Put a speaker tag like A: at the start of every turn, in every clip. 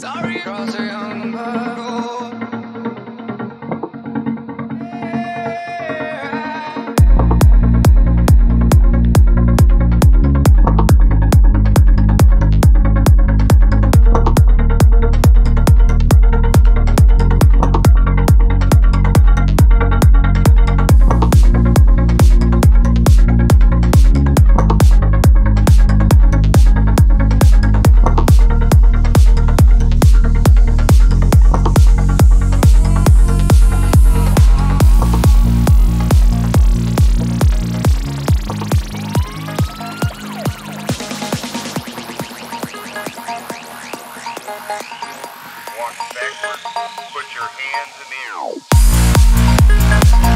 A: Sorry.
B: walk backwards, put your hands in the air.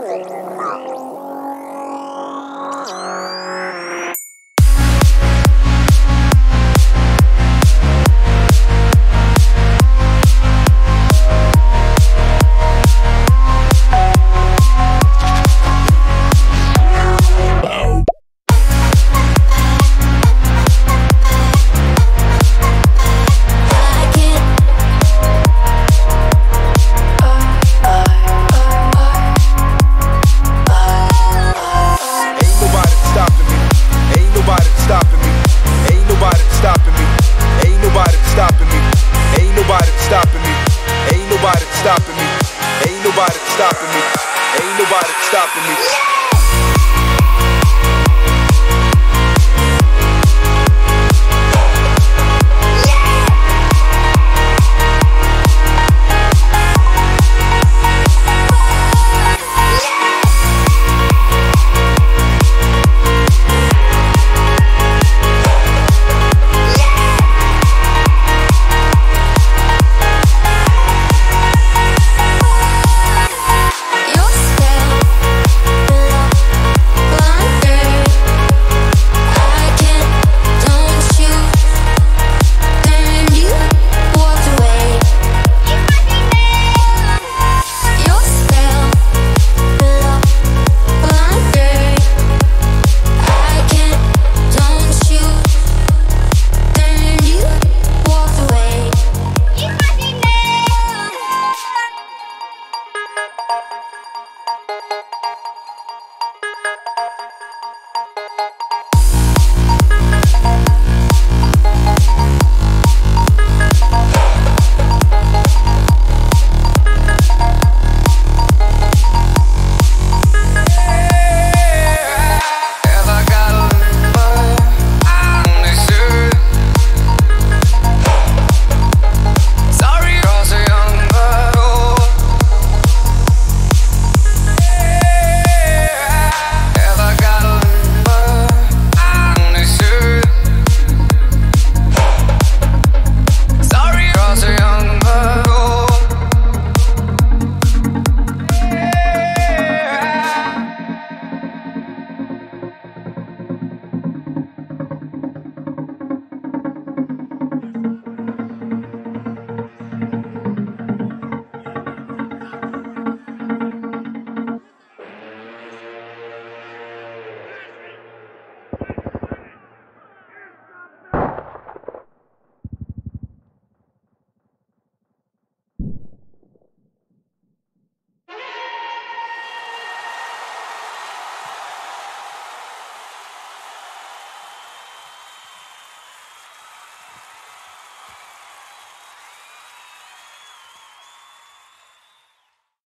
C: 子一块。nobody stopping me. Ain't nobody stopping me.